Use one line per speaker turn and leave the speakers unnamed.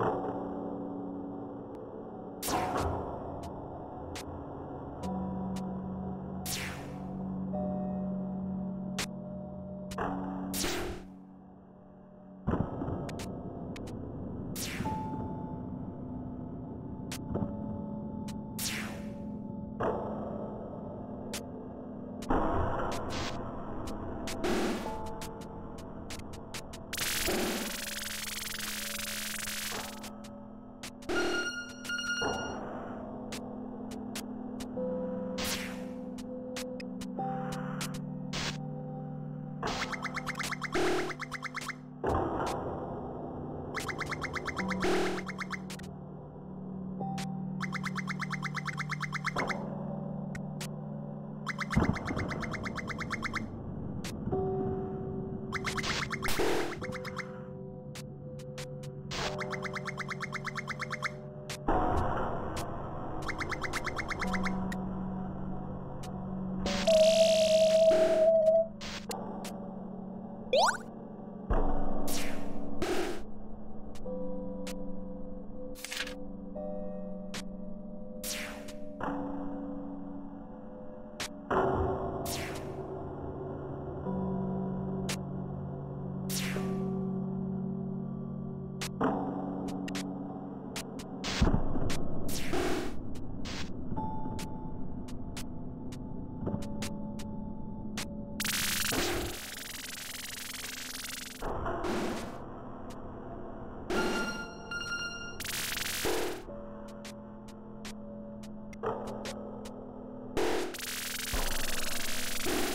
you you.